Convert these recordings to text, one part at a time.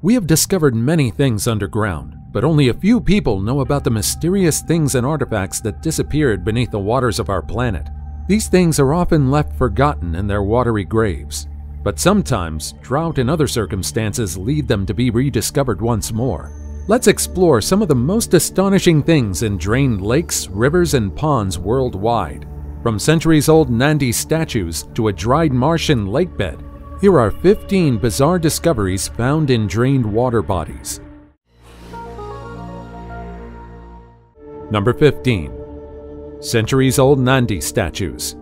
We have discovered many things underground, but only a few people know about the mysterious things and artifacts that disappeared beneath the waters of our planet. These things are often left forgotten in their watery graves, but sometimes drought and other circumstances lead them to be rediscovered once more. Let's explore some of the most astonishing things in drained lakes, rivers, and ponds worldwide. From centuries old Nandi statues to a dried Martian lake bed, here are 15 bizarre discoveries found in drained water bodies. Number 15. Centuries old Nandi statues.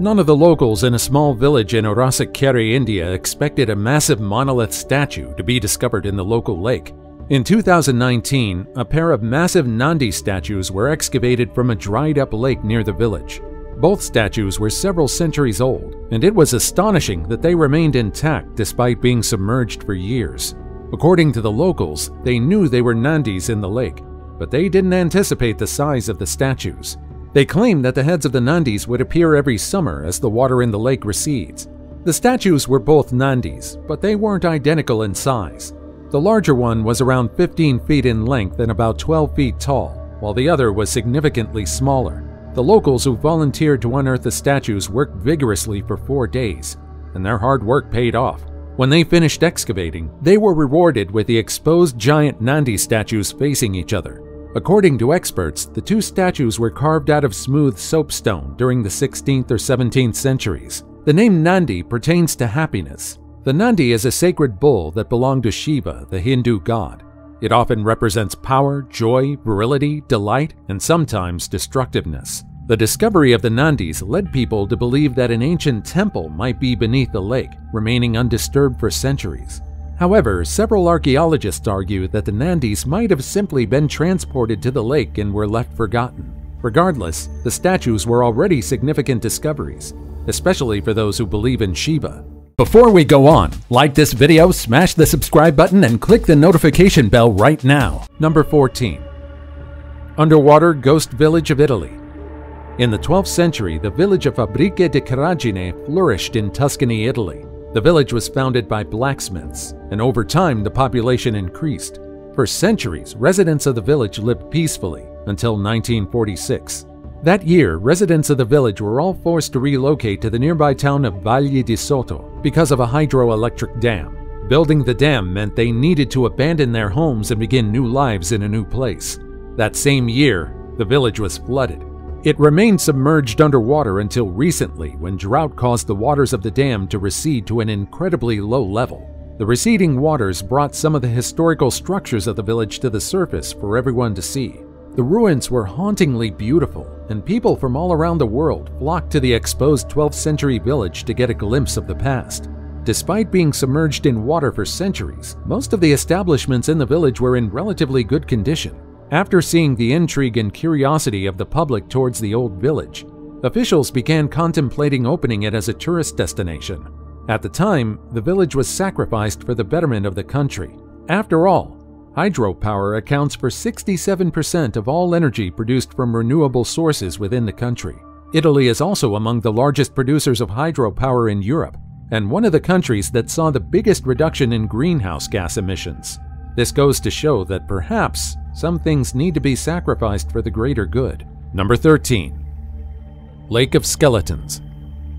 None of the locals in a small village in Orasikere, India expected a massive monolith statue to be discovered in the local lake. In 2019, a pair of massive Nandi statues were excavated from a dried up lake near the village. Both statues were several centuries old, and it was astonishing that they remained intact despite being submerged for years. According to the locals, they knew they were Nandis in the lake, but they didn't anticipate the size of the statues. They claimed that the heads of the Nandis would appear every summer as the water in the lake recedes. The statues were both Nandis, but they weren't identical in size. The larger one was around 15 feet in length and about 12 feet tall, while the other was significantly smaller. The locals who volunteered to unearth the statues worked vigorously for four days, and their hard work paid off. When they finished excavating, they were rewarded with the exposed giant Nandi statues facing each other. According to experts, the two statues were carved out of smooth soapstone during the 16th or 17th centuries. The name Nandi pertains to happiness. The Nandi is a sacred bull that belonged to Shiva, the Hindu god. It often represents power, joy, virility, delight, and sometimes destructiveness. The discovery of the Nandis led people to believe that an ancient temple might be beneath the lake, remaining undisturbed for centuries. However, several archaeologists argue that the Nandis might have simply been transported to the lake and were left forgotten. Regardless, the statues were already significant discoveries, especially for those who believe in Shiva. Before we go on, like this video, smash the subscribe button, and click the notification bell right now. Number 14. Underwater Ghost Village of Italy. In the 12th century, the village of Fabbriche di Careggine flourished in Tuscany, Italy. The village was founded by blacksmiths, and over time the population increased. For centuries, residents of the village lived peacefully until 1946. That year, residents of the village were all forced to relocate to the nearby town of Vagli di Sotto because of a hydroelectric dam. Building the dam meant they needed to abandon their homes and begin new lives in a new place. That same year, the village was flooded. It remained submerged underwater until recently when drought caused the waters of the dam to recede to an incredibly low level. The receding waters brought some of the historical structures of the village to the surface for everyone to see. The ruins were hauntingly beautiful, and people from all around the world flocked to the exposed 12th century village to get a glimpse of the past. Despite being submerged in water for centuries, most of the establishments in the village were in relatively good condition. After seeing the intrigue and curiosity of the public towards the old village, officials began contemplating opening it as a tourist destination. At the time, the village was sacrificed for the betterment of the country. After all, Hydropower accounts for 67% of all energy produced from renewable sources within the country. Italy is also among the largest producers of hydropower in Europe, and one of the countries that saw the biggest reduction in greenhouse gas emissions. This goes to show that perhaps some things need to be sacrificed for the greater good. Number 13. Lake of Skeletons.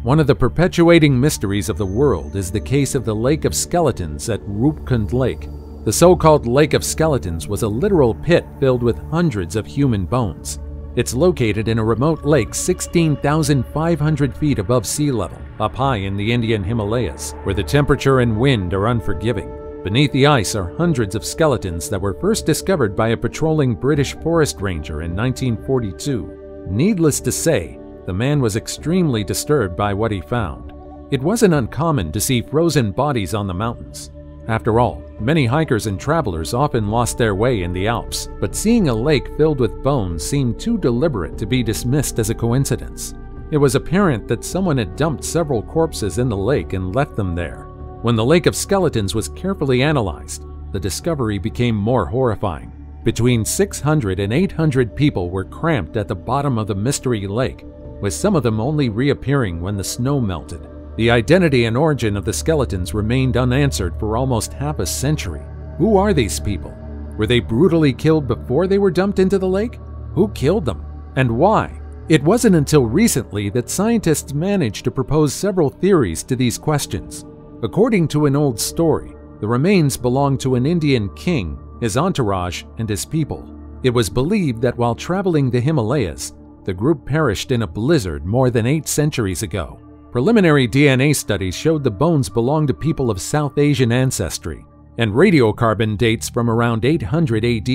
One of the perpetuating mysteries of the world is the case of the Lake of Skeletons at Rupkund Lake, the so called Lake of Skeletons was a literal pit filled with hundreds of human bones. It's located in a remote lake 16,500 feet above sea level, up high in the Indian Himalayas, where the temperature and wind are unforgiving. Beneath the ice are hundreds of skeletons that were first discovered by a patrolling British forest ranger in 1942. Needless to say, the man was extremely disturbed by what he found. It wasn't uncommon to see frozen bodies on the mountains. After all, many hikers and travelers often lost their way in the Alps, but seeing a lake filled with bones seemed too deliberate to be dismissed as a coincidence. It was apparent that someone had dumped several corpses in the lake and left them there. When the Lake of Skeletons was carefully analyzed, the discovery became more horrifying. Between 600 and 800 people were cramped at the bottom of the mystery lake, with some of them only reappearing when the snow melted. The identity and origin of the skeletons remained unanswered for almost half a century. Who are these people? Were they brutally killed before they were dumped into the lake? Who killed them? And why? It wasn't until recently that scientists managed to propose several theories to these questions. According to an old story, the remains belonged to an Indian king, his entourage, and his people. It was believed that while traveling the Himalayas, the group perished in a blizzard more than eight centuries ago. Preliminary DNA studies showed the bones belonged to people of South Asian ancestry, and radiocarbon dates from around 800 AD.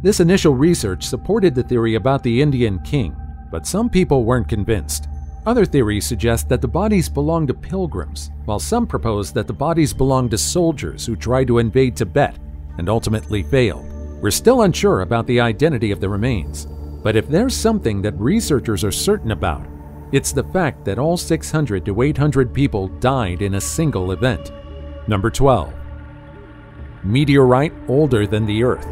This initial research supported the theory about the Indian king, but some people weren't convinced. Other theories suggest that the bodies belonged to pilgrims, while some propose that the bodies belonged to soldiers who tried to invade Tibet and ultimately failed. We're still unsure about the identity of the remains, but if there's something that researchers are certain about, it's the fact that all 600 to 800 people died in a single event. Number 12. Meteorite older than the Earth.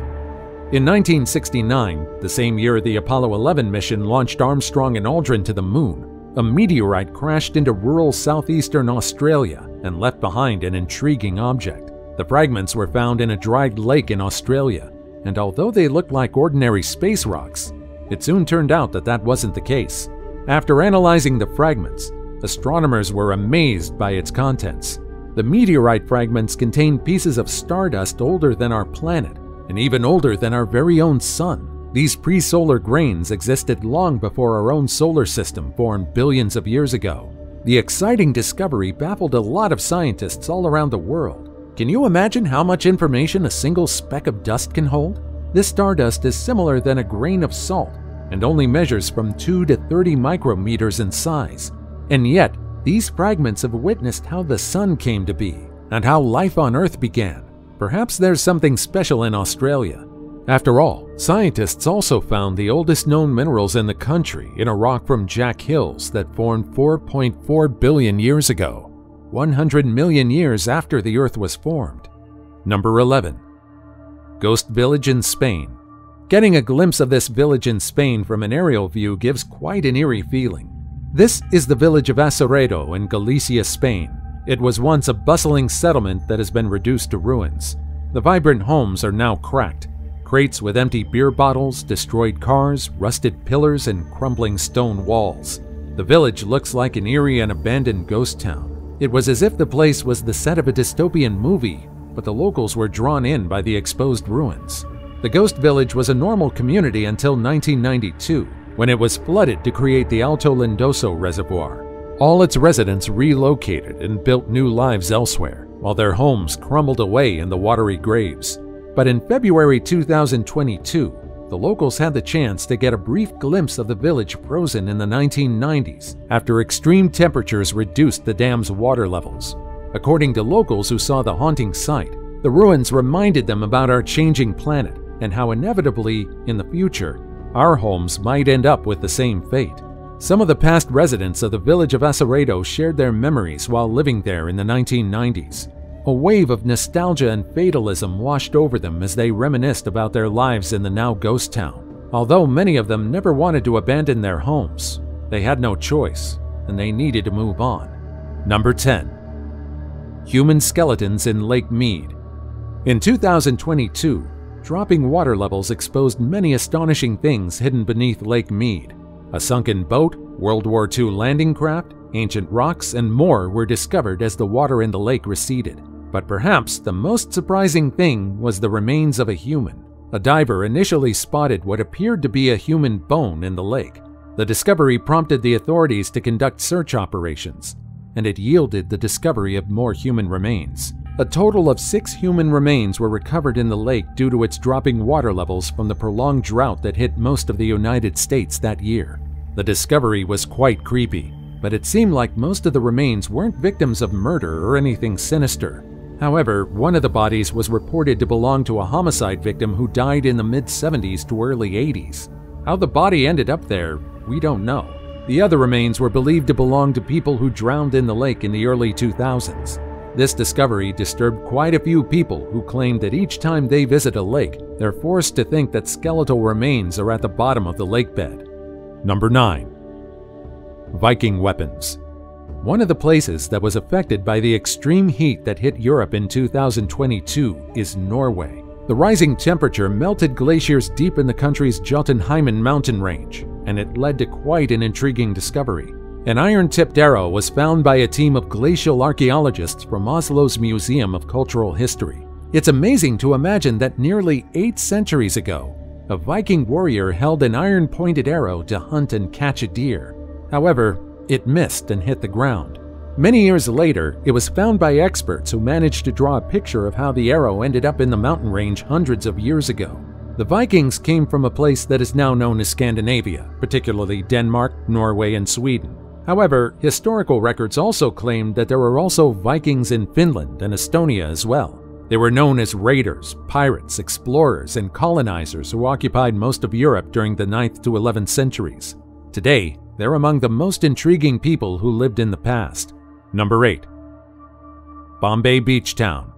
In 1969, the same year the Apollo 11 mission launched Armstrong and Aldrin to the moon, a meteorite crashed into rural southeastern Australia and left behind an intriguing object. The fragments were found in a dried lake in Australia, and although they looked like ordinary space rocks, it soon turned out that that wasn't the case. After analyzing the fragments, astronomers were amazed by its contents. The meteorite fragments contained pieces of stardust older than our planet and even older than our very own sun. These pre solar grains existed long before our own solar system formed billions of years ago. The exciting discovery baffled a lot of scientists all around the world. Can you imagine how much information a single speck of dust can hold? This stardust is similar than a grain of salt and only measures from 2 to 30 micrometers in size. And yet, these fragments have witnessed how the sun came to be and how life on Earth began. Perhaps there's something special in Australia. After all, scientists also found the oldest known minerals in the country in a rock from Jack Hills that formed 4.4 billion years ago, 100 million years after the Earth was formed. Number 11. Ghost Village in Spain. Getting a glimpse of this village in Spain from an aerial view gives quite an eerie feeling. This is the village of Aceredo in Galicia, Spain. It was once a bustling settlement that has been reduced to ruins. The vibrant homes are now cracked. Crates with empty beer bottles, destroyed cars, rusted pillars, and crumbling stone walls. The village looks like an eerie and abandoned ghost town. It was as if the place was the set of a dystopian movie but the locals were drawn in by the exposed ruins. The ghost village was a normal community until 1992, when it was flooded to create the Alto Lindoso Reservoir. All its residents relocated and built new lives elsewhere, while their homes crumbled away in the watery graves. But in February 2022, the locals had the chance to get a brief glimpse of the village frozen in the 1990s after extreme temperatures reduced the dam's water levels. According to locals who saw the haunting sight, the ruins reminded them about our changing planet and how inevitably, in the future, our homes might end up with the same fate. Some of the past residents of the village of Aceredo shared their memories while living there in the 1990s. A wave of nostalgia and fatalism washed over them as they reminisced about their lives in the now ghost town. Although many of them never wanted to abandon their homes, they had no choice and they needed to move on. Number 10 human skeletons in Lake Mead. In 2022, dropping water levels exposed many astonishing things hidden beneath Lake Mead. A sunken boat, World War II landing craft, ancient rocks, and more were discovered as the water in the lake receded. But perhaps the most surprising thing was the remains of a human. A diver initially spotted what appeared to be a human bone in the lake. The discovery prompted the authorities to conduct search operations and it yielded the discovery of more human remains. A total of six human remains were recovered in the lake due to its dropping water levels from the prolonged drought that hit most of the United States that year. The discovery was quite creepy, but it seemed like most of the remains weren't victims of murder or anything sinister. However, one of the bodies was reported to belong to a homicide victim who died in the mid 70s to early 80s. How the body ended up there, we don't know. The other remains were believed to belong to people who drowned in the lake in the early 2000s. This discovery disturbed quite a few people who claimed that each time they visit a lake, they're forced to think that skeletal remains are at the bottom of the lake bed. Number 9. Viking Weapons One of the places that was affected by the extreme heat that hit Europe in 2022 is Norway. The rising temperature melted glaciers deep in the country's Jotunheimen mountain range, and it led to quite an intriguing discovery. An iron tipped arrow was found by a team of glacial archaeologists from Oslo's Museum of Cultural History. It's amazing to imagine that nearly eight centuries ago, a Viking warrior held an iron pointed arrow to hunt and catch a deer. However, it missed and hit the ground. Many years later, it was found by experts who managed to draw a picture of how the arrow ended up in the mountain range hundreds of years ago. The Vikings came from a place that is now known as Scandinavia, particularly Denmark, Norway, and Sweden. However, historical records also claim that there were also Vikings in Finland and Estonia as well. They were known as raiders, pirates, explorers, and colonizers who occupied most of Europe during the 9th to 11th centuries. Today, they're among the most intriguing people who lived in the past. Number 8. Bombay Beach Town.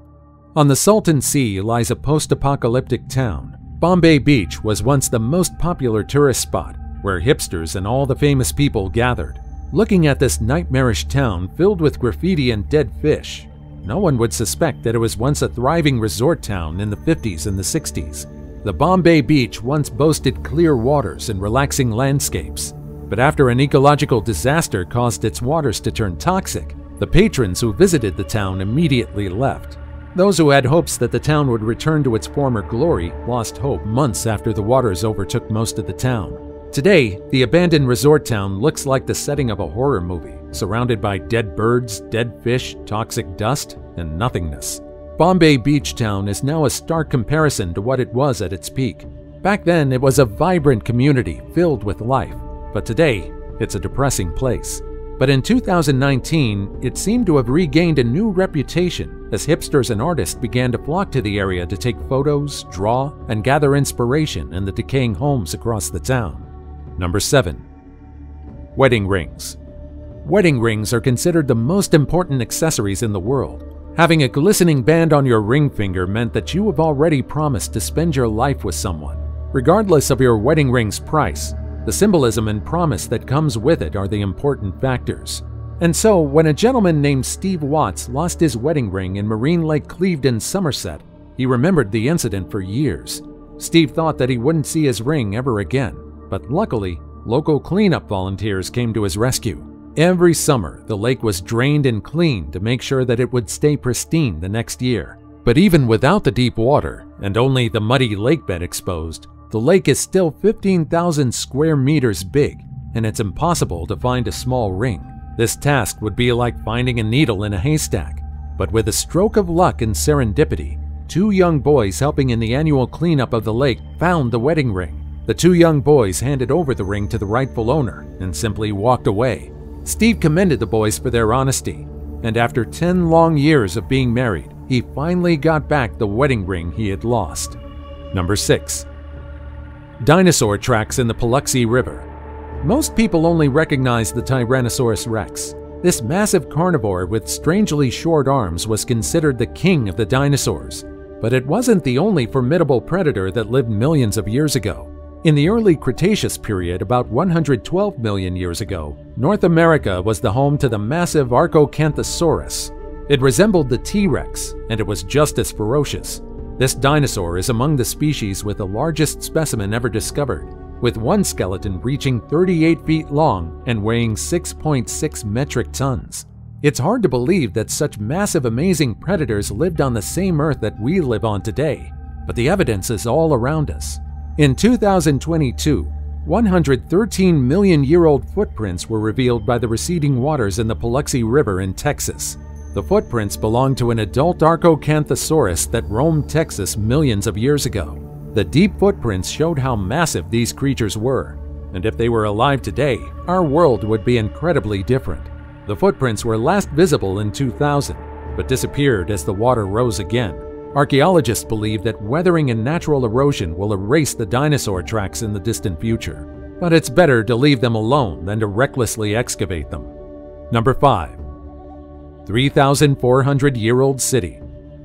On the Salton Sea lies a post apocalyptic town. Bombay Beach was once the most popular tourist spot, where hipsters and all the famous people gathered. Looking at this nightmarish town filled with graffiti and dead fish, no one would suspect that it was once a thriving resort town in the 50s and the 60s. The Bombay Beach once boasted clear waters and relaxing landscapes, but after an ecological disaster caused its waters to turn toxic, the patrons who visited the town immediately left. Those who had hopes that the town would return to its former glory lost hope months after the waters overtook most of the town. Today, the abandoned resort town looks like the setting of a horror movie, surrounded by dead birds, dead fish, toxic dust, and nothingness. Bombay Beach Town is now a stark comparison to what it was at its peak. Back then, it was a vibrant community filled with life, but today, it's a depressing place. But in 2019, it seemed to have regained a new reputation as hipsters and artists began to flock to the area to take photos, draw, and gather inspiration in the decaying homes across the town. Number 7. Wedding Rings Wedding rings are considered the most important accessories in the world. Having a glistening band on your ring finger meant that you have already promised to spend your life with someone. Regardless of your wedding ring's price, the symbolism and promise that comes with it are the important factors. And so, when a gentleman named Steve Watts lost his wedding ring in Marine Lake Clevedon, Somerset, he remembered the incident for years. Steve thought that he wouldn't see his ring ever again, but luckily, local cleanup volunteers came to his rescue. Every summer, the lake was drained and cleaned to make sure that it would stay pristine the next year. But even without the deep water, and only the muddy lake bed exposed, the lake is still 15,000 square meters big, and it's impossible to find a small ring. This task would be like finding a needle in a haystack. But with a stroke of luck and serendipity, two young boys helping in the annual cleanup of the lake found the wedding ring. The two young boys handed over the ring to the rightful owner and simply walked away. Steve commended the boys for their honesty, and after 10 long years of being married, he finally got back the wedding ring he had lost. Number 6 dinosaur tracks in the Paluxy River. Most people only recognize the Tyrannosaurus rex. This massive carnivore with strangely short arms was considered the king of the dinosaurs. But it wasn't the only formidable predator that lived millions of years ago. In the early Cretaceous period, about 112 million years ago, North America was the home to the massive Acrocanthosaurus. It resembled the T Rex, and it was just as ferocious. This dinosaur is among the species with the largest specimen ever discovered, with one skeleton reaching 38 feet long and weighing 6.6 metric tons. It's hard to believe that such massive, amazing predators lived on the same Earth that we live on today, but the evidence is all around us. In 2022, 113 million year old footprints were revealed by the receding waters in the Paluxy River in Texas. The footprints belong to an adult Acrocanthosaurus that roamed Texas millions of years ago. The deep footprints showed how massive these creatures were, and if they were alive today, our world would be incredibly different. The footprints were last visible in 2000, but disappeared as the water rose again. Archaeologists believe that weathering and natural erosion will erase the dinosaur tracks in the distant future, but it's better to leave them alone than to recklessly excavate them. Number 5. 3,400 year old city.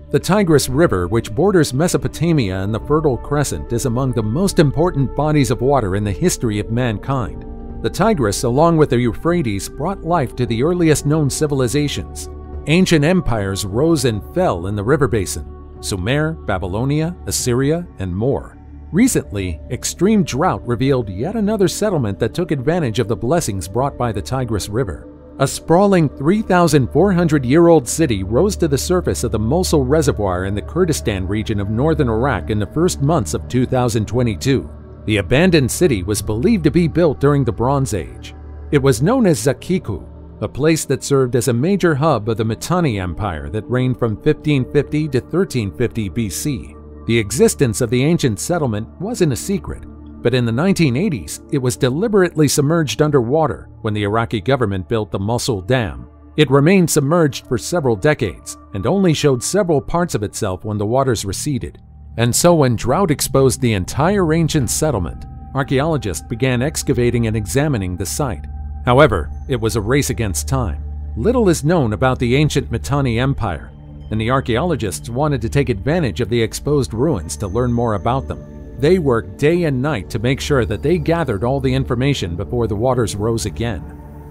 The Tigris River, which borders Mesopotamia and the Fertile Crescent, is among the most important bodies of water in the history of mankind. The Tigris, along with the Euphrates, brought life to the earliest known civilizations. Ancient empires rose and fell in the river basin Sumer, Babylonia, Assyria, and more. Recently, extreme drought revealed yet another settlement that took advantage of the blessings brought by the Tigris River. A sprawling 3,400 year old city rose to the surface of the Mosul Reservoir in the Kurdistan region of northern Iraq in the first months of 2022. The abandoned city was believed to be built during the Bronze Age. It was known as Zakhiku, a place that served as a major hub of the Mitanni Empire that reigned from 1550 to 1350 BC. The existence of the ancient settlement wasn't a secret, but in the 1980s, it was deliberately submerged underwater when the Iraqi government built the Mosul Dam. It remained submerged for several decades and only showed several parts of itself when the waters receded. And so when drought exposed the entire ancient settlement, archaeologists began excavating and examining the site. However, it was a race against time. Little is known about the ancient Mitanni Empire, and the archaeologists wanted to take advantage of the exposed ruins to learn more about them. They worked day and night to make sure that they gathered all the information before the waters rose again.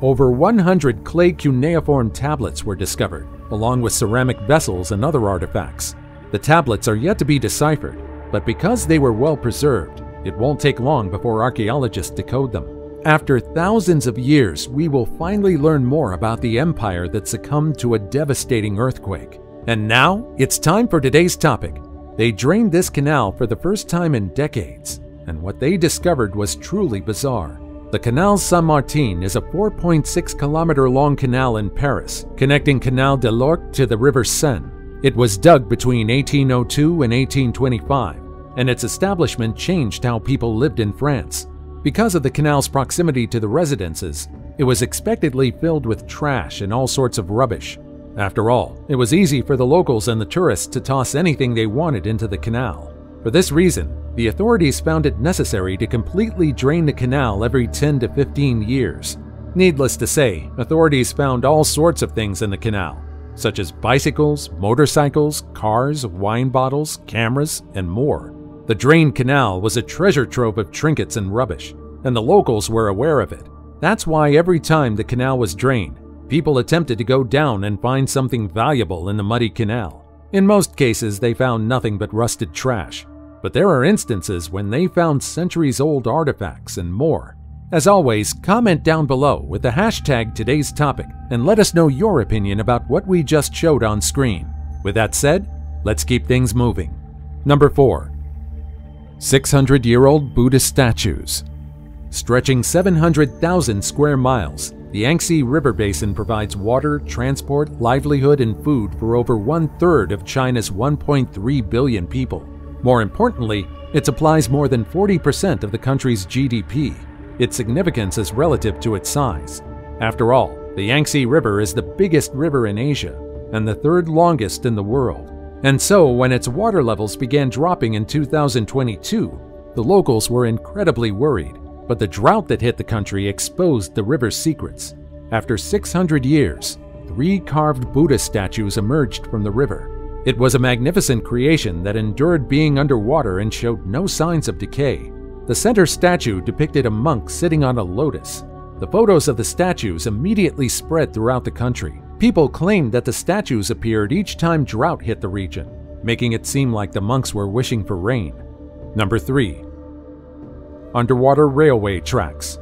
Over 100 clay cuneiform tablets were discovered, along with ceramic vessels and other artifacts. The tablets are yet to be deciphered, but because they were well preserved, it won't take long before archaeologists decode them. After thousands of years, we will finally learn more about the empire that succumbed to a devastating earthquake. And now, it's time for today's topic. They drained this canal for the first time in decades, and what they discovered was truly bizarre. The Canal Saint Martin is a 4.6 kilometer long canal in Paris, connecting Canal de l'Ourcq to the River Seine. It was dug between 1802 and 1825, and its establishment changed how people lived in France. Because of the canal's proximity to the residences, it was expectedly filled with trash and all sorts of rubbish. After all, it was easy for the locals and the tourists to toss anything they wanted into the canal. For this reason, the authorities found it necessary to completely drain the canal every 10 to 15 years. Needless to say, authorities found all sorts of things in the canal, such as bicycles, motorcycles, cars, wine bottles, cameras, and more. The drained canal was a treasure trove of trinkets and rubbish, and the locals were aware of it. That's why every time the canal was drained, people attempted to go down and find something valuable in the muddy canal. In most cases, they found nothing but rusted trash, but there are instances when they found centuries old artifacts and more. As always, comment down below with the hashtag today's topic and let us know your opinion about what we just showed on screen. With that said, let's keep things moving. Number 4. 600 year old Buddhist statues. Stretching 700,000 square miles, the Yangtze River Basin provides water, transport, livelihood, and food for over one third of China's 1.3 billion people. More importantly, it supplies more than 40% of the country's GDP. Its significance is relative to its size. After all, the Yangtze River is the biggest river in Asia and the third longest in the world. And so, when its water levels began dropping in 2022, the locals were incredibly worried. But the drought that hit the country exposed the river's secrets. After 600 years, three carved Buddha statues emerged from the river. It was a magnificent creation that endured being underwater and showed no signs of decay. The center statue depicted a monk sitting on a lotus. The photos of the statues immediately spread throughout the country. People claimed that the statues appeared each time drought hit the region, making it seem like the monks were wishing for rain. Number 3. Underwater Railway Tracks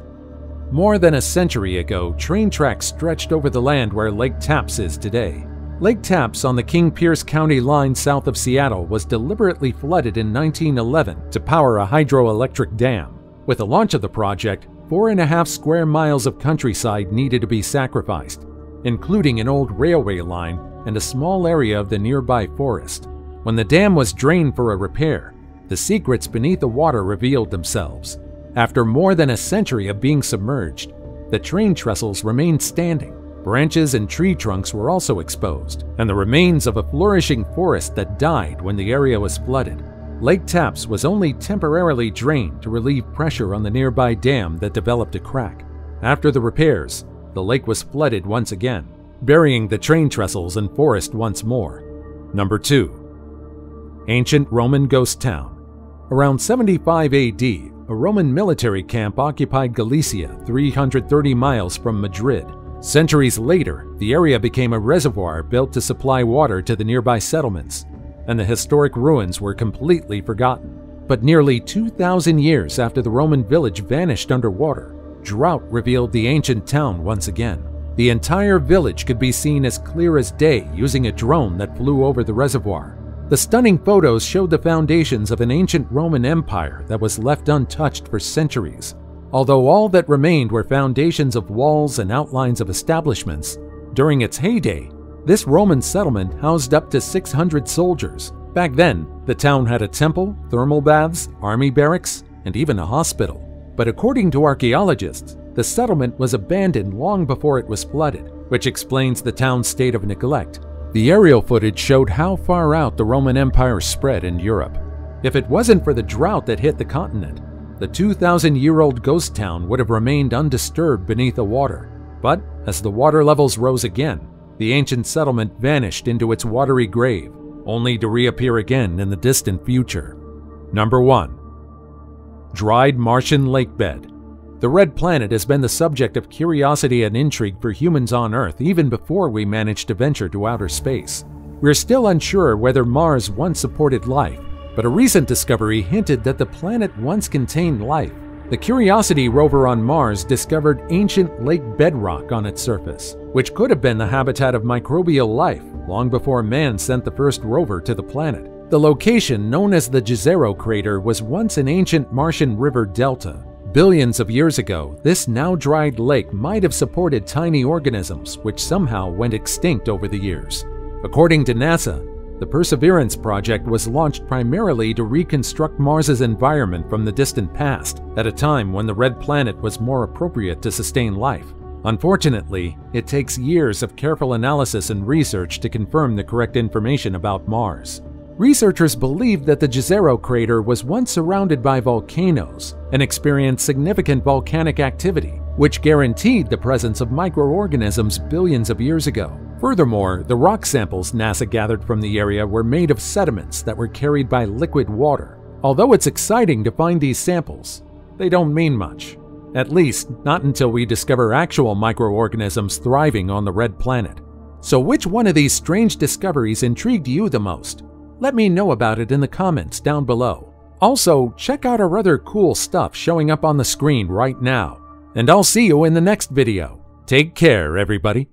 More than a century ago, train tracks stretched over the land where Lake Tapps is today. Lake Tapps on the King Pierce County line south of Seattle was deliberately flooded in 1911 to power a hydroelectric dam. With the launch of the project, four and a half square miles of countryside needed to be sacrificed, including an old railway line and a small area of the nearby forest. When the dam was drained for a repair, the secrets beneath the water revealed themselves. After more than a century of being submerged, the train trestles remained standing. Branches and tree trunks were also exposed, and the remains of a flourishing forest that died when the area was flooded. Lake Tapps was only temporarily drained to relieve pressure on the nearby dam that developed a crack. After the repairs, the lake was flooded once again, burying the train trestles and forest once more. Number 2. Ancient Roman Ghost Town Around 75 AD, a Roman military camp occupied Galicia, 330 miles from Madrid. Centuries later, the area became a reservoir built to supply water to the nearby settlements, and the historic ruins were completely forgotten. But nearly 2,000 years after the Roman village vanished underwater, drought revealed the ancient town once again. The entire village could be seen as clear as day using a drone that flew over the reservoir. The stunning photos showed the foundations of an ancient Roman empire that was left untouched for centuries. Although all that remained were foundations of walls and outlines of establishments, during its heyday, this Roman settlement housed up to 600 soldiers. Back then, the town had a temple, thermal baths, army barracks, and even a hospital. But according to archaeologists, the settlement was abandoned long before it was flooded, which explains the town's state of neglect. The aerial footage showed how far out the Roman Empire spread in Europe. If it wasn't for the drought that hit the continent, the 2,000 year old ghost town would have remained undisturbed beneath the water. But as the water levels rose again, the ancient settlement vanished into its watery grave, only to reappear again in the distant future. Number 1. Dried Martian Lake Bed The Red Planet has been the subject of curiosity and intrigue for humans on Earth even before we managed to venture to outer space. We're still unsure whether Mars once supported life, but a recent discovery hinted that the planet once contained life. The Curiosity rover on Mars discovered ancient lake bedrock on its surface, which could have been the habitat of microbial life long before man sent the first rover to the planet. The location, known as the Jezero crater, was once an ancient Martian river delta. Billions of years ago, this now dried lake might have supported tiny organisms which somehow went extinct over the years. According to NASA, the Perseverance project was launched primarily to reconstruct Mars's environment from the distant past, at a time when the red planet was more appropriate to sustain life. Unfortunately, it takes years of careful analysis and research to confirm the correct information about Mars. Researchers believe that the Jezero crater was once surrounded by volcanoes and experienced significant volcanic activity, which guaranteed the presence of microorganisms billions of years ago. Furthermore, the rock samples NASA gathered from the area were made of sediments that were carried by liquid water. Although it's exciting to find these samples, they don't mean much. At least, not until we discover actual microorganisms thriving on the red planet. So which one of these strange discoveries intrigued you the most? Let me know about it in the comments down below. Also, check out our other cool stuff showing up on the screen right now. And I'll see you in the next video. Take care, everybody.